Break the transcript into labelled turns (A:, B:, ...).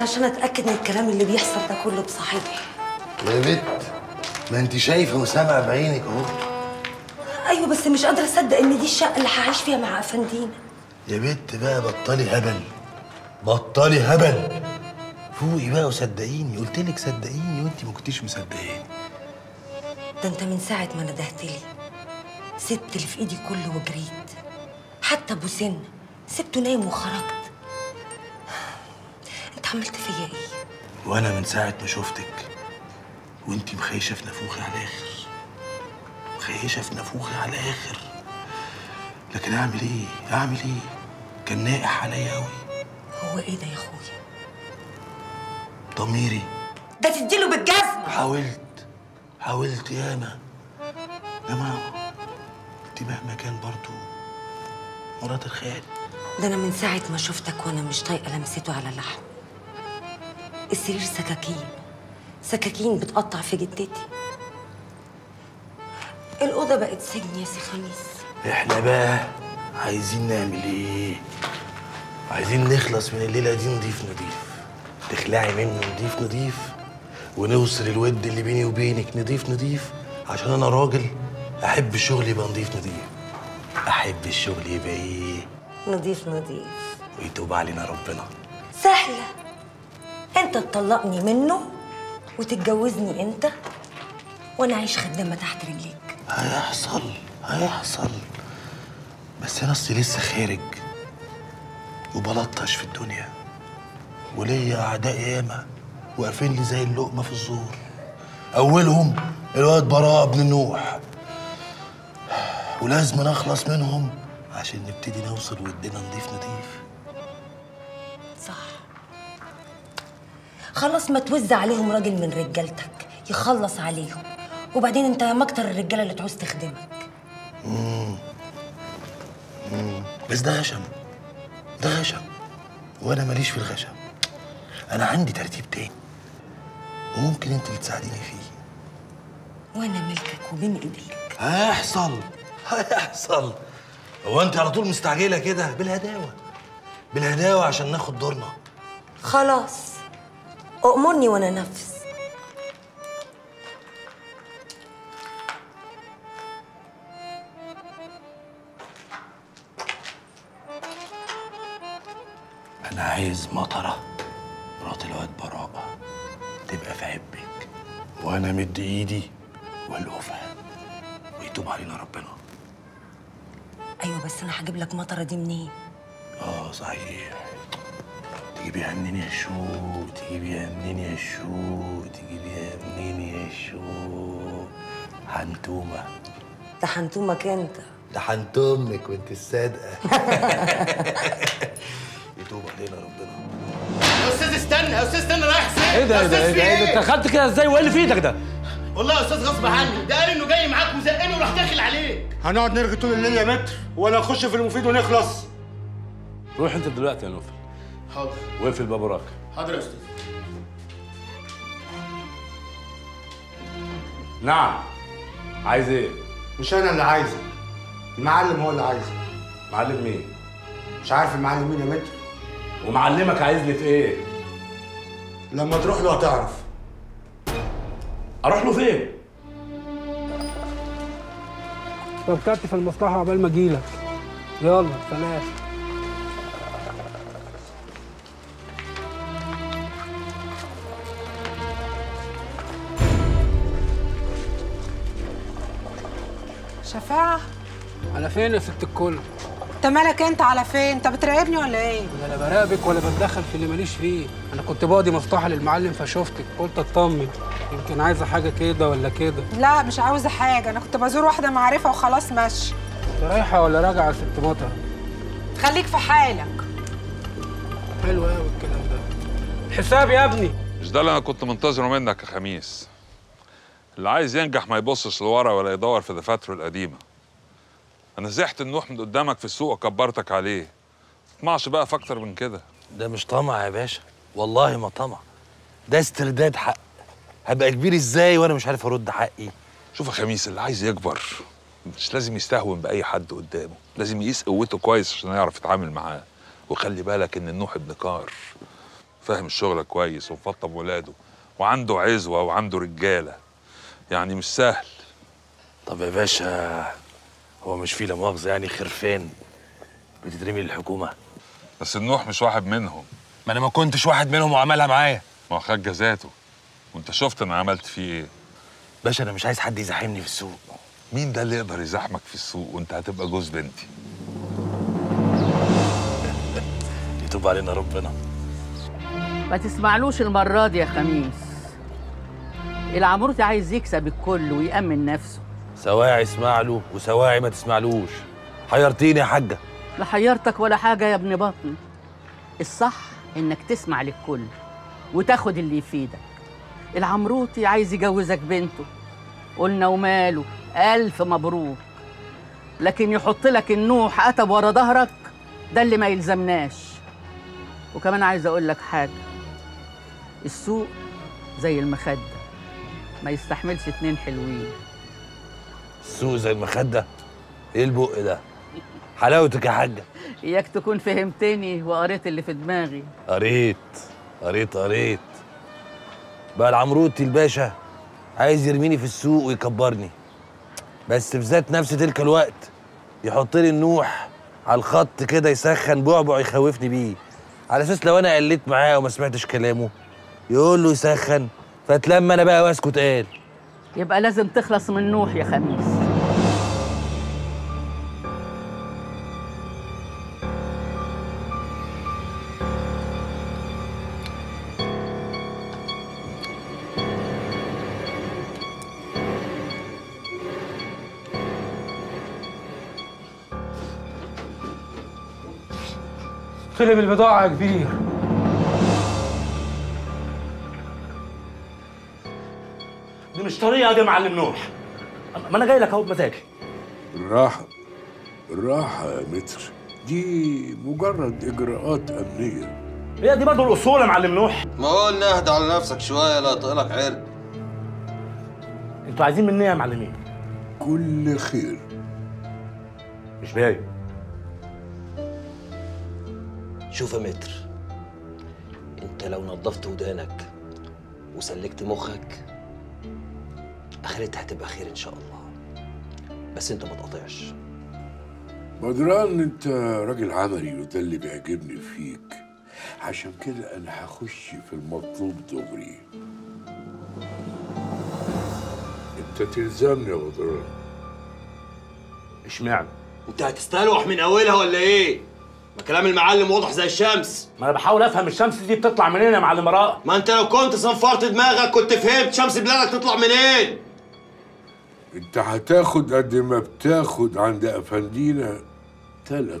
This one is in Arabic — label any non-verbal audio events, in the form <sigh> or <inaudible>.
A: عشان أتأكد ان الكلام اللي بيحصل ده كله بصحيح
B: يا بت ما انت شايفة وسامعه بعينك اهو.
A: أيوه بس مش قادرة أصدق إن دي الشقة اللي هعيش فيها مع أفندينا.
B: يا بت بقى بطلي هبل. بطلي هبل. فوقي بقى وصدقيني. قلت لك صدقيني وانت ما كنتيش مصدقاني.
A: ده أنت من ساعة ما ندهت لي. سبت اللي في إيدي كله وجريت. حتى أبو سن سبته نايم وخرجت. عملت فيا إيه
B: وأنا من ساعة ما شفتك وانت مخيشة في نافوخي على الآخر. مخيشة في نافوخي على الآخر. لكن أعمل إيه؟ أعمل إيه؟ كان ناقح عليا قوي
A: هو إيه ده يا أخويا؟
B: ضميري.
A: ده تديله بالجزمة.
B: حاولت. حاولت ياما ياما أنت مهما كان برضو مرات الخيال.
A: ده أنا من ساعة ما شفتك وأنا مش طايقة لمسته على لحم السرير سكاكين. سكاكين بتقطع في جدتي. الأوضة بقت سجن يا سي خميس
B: إحنا بقى عايزين نعمل إيه؟ عايزين نخلص من الليلة دي نضيف نضيف. تخلعي منه نضيف نضيف ونوصل الود اللي بيني وبينك نضيف نضيف. عشان أنا راجل أحب الشغل يبقى نضيف نضيف. أحب الشغل يبقى إيه؟
A: نضيف نضيف.
B: ويتوب علينا ربنا.
A: سهلة. انت تطلقني منه وتتجوزني انت وأنا اعيش خدامة تحت رجليك.
B: هيحصل هيحصل. بس أنا اصلي لسه خارج وبلطش في الدنيا. وليا أعداء ياما واقفين لي زي اللقمة في الزور أولهم الواد براء بن نوح. ولازم نخلص منهم عشان نبتدي نوصل ودنا نضيف نضيف.
A: خلاص ما توزع عليهم راجل من رجالتك يخلص عليهم. وبعدين انت يا مكتر الرجالة اللي تعوز تخدمك.
B: بس ده غشم. ده غشم. وأنا ماليش في الغشم. أنا عندي ترتيب تاني. وممكن انت اللي تساعديني فيه.
A: وأنا ملكك وبين ايديك.
B: هيحصل. هيحصل. هو انت على طول مستعجلة كده؟ بالهداوة. بالهداوة عشان ناخد دورنا.
A: خلاص. أأمرني وأنا أنفذ
B: أنا عايز مطرة. مرات الواد براء تبقى في عبك وأنا مد إيدي والقفها ويتوب علينا ربنا.
A: أيوة بس أنا هجيب لك مطرة دي منين؟
B: آه صحيح. تجيبيها منين يا شو تجيبيها منين يا شو تجيبيها منين يا شو حنتومة.
A: ده حنتومك أنت.
B: ده حنت أمك وانت الصادقة. <laughs> يتوب علينا ربنا.
C: يا أستاذ استنى يا أستاذ استنى رايح فين؟
D: إيه ده
C: يا
D: إيه ده
C: أستاذ إيه
D: ده إيه؟ أنت دخلت كده إزاي؟ وإيه اللي في إيدك ده؟
C: والله يا أستاذ غصب عني ده قال إنه جاي معاك وزقني وراح داخل عليك.
E: هنقعد نرغي طول الليل يا متر ولا نخش في المفيد ونخلص.
D: روح أنت دلوقتي يا نوفل.
C: حاضر.
D: واقفل باب وراك
C: حاضر يا أستاذ.
D: نعم. عايز إيه؟
E: مش أنا اللي عايزك. المعلم هو اللي عايزك.
D: معلم مين؟
E: مش عارف المعلم مين يا متر.
D: ومعلمك عايزني في إيه؟
E: لما تروح له هتعرف.
D: أروح له فين؟
F: فكرت في المصلحة عقبال ما أجيلك. يلا سلام.
G: شفاعة؟
F: على فين يا ست الكل؟
G: انت مالك انت على فين؟ انت بتراقبني ولا إيه؟
F: أنا لا براقبك ولا بتدخل في اللي ماليش فيه. أنا كنت بقضي مصلحة للمعلم فشفتك. قلت اطمن. يمكن عايزة حاجة كده ولا كده.
G: لا مش عاوزة حاجة. أنا كنت بزور واحدة معرفة وخلاص ماشي.
F: انت رايحة ولا راجعة يا ست مطر؟
G: خليك في حالك.
F: حلو قوي الكلام ده. الحساب يا ابني.
H: مش ده اللي أنا كنت منتظره منك يا خميس؟ اللي عايز ينجح ما يبصش لورا ولا يدور في دفاتره القديمة. أنا زحت النوح من قدامك في السوق وكبرتك عليه. تطمعش بقى في أكتر من كده.
B: ده مش طمع يا باشا. والله ما طمع. ده استرداد حق. هبقى كبير إزاي وأنا مش عارف أرد حقي؟
H: شوف يا خميس اللي عايز يكبر مش لازم يستهون بأي حد قدامه. لازم يقيس قوته كويس عشان يعرف يتعامل معاه. وخلي بالك إن النوح ابن كار فاهم الشغل كويس ومفطم ولاده وعنده عزوة وعنده رجالة. يعني مش سهل.
B: طب يا باشا هو مش في لا مؤاخذة يعني خرفان بتترمي للحكومة؟
H: بس النوح مش واحد منهم.
B: ما أنا ما كنتش واحد منهم وعملها معايا.
H: ما هو خد جزاته. وأنت شفت أنا عملت فيه إيه؟
B: باشا أنا مش عايز حد يزاحمني في السوق.
H: مين ده اللي يقدر يزاحمك في السوق وأنت هتبقى جوز بنتي؟ <laughs>
B: يتوب علينا ربنا.
I: ما تسمعلوش المرة دي يا خميس. العمروتي عايز يكسب الكل ويأمن نفسه.
B: سواعي اسمع له وسواعي ما تسمعلوش. حيرتيني يا حاجة.
I: لا حيرتك ولا حاجة يا ابن بطني الصح إنك تسمع للكل وتاخد اللي يفيدك. العمروتي عايز يجوزك بنته. قلنا وماله؟ ألف مبروك. لكن يحط لك النوح أتب ورا ظهرك؟ ده اللي ما يلزمناش. وكمان عايز أقول لك حاجة. السوق زي المخدة. ما يستحملش اتنين حلوين.
B: السوق زي المخده إيه البق ده؟ حلاوتك يا حاجة.
I: إياك تكون فهمتني وقريت اللي في دماغي.
B: قريت قريت قريت. بقى العمروتي الباشا عايز يرميني في السوق ويكبرني. بس في ذات نفس تلك الوقت يحط لي النوح على الخط كده يسخن بعبع يخوفني بيه. على أساس لو أنا قلت معاه وما سمعتش كلامه يقول له يسخن فاتلم أنا بقى واسكت قال.
I: يبقى لازم تخلص من نوح يا خميس.
F: طلب البضاعة يا كبير.
B: طريقة يا معلم نوح. ما أنا جاي لك أهو بمزاجي.
J: الراحة الراحة يا متر. دي مجرد إجراءات أمنية.
B: هي دي برضه الأصول يا معلم نوح.
C: ما قلنا اهدى على نفسك شوية لا طقلك عرق.
B: أنتوا عايزين مني يا معلمين؟
J: كل خير.
B: مش باين.
K: شوف يا متر أنت لو نظفت ودانك وسلكت مخك آخرتها هتبقى خير إن شاء الله. بس أنت ما تقاطعش.
J: بدران أنت راجل عملي وده اللي بيعجبني فيك. عشان كده أنا هخش في المطلوب دغري. أنت تلزمني يا بدران
B: اشمعنى؟
C: أنت هتستلوح من أولها ولا إيه؟ ما كلام المعلم واضح زي الشمس.
B: ما أنا بحاول أفهم الشمس دي بتطلع منين يا معلم راء
C: ما أنت لو كنت صنفرت دماغك كنت فهمت شمس بلادك تطلع منين.
J: انت هتاخد قد ما بتاخد عند أفندينا تلات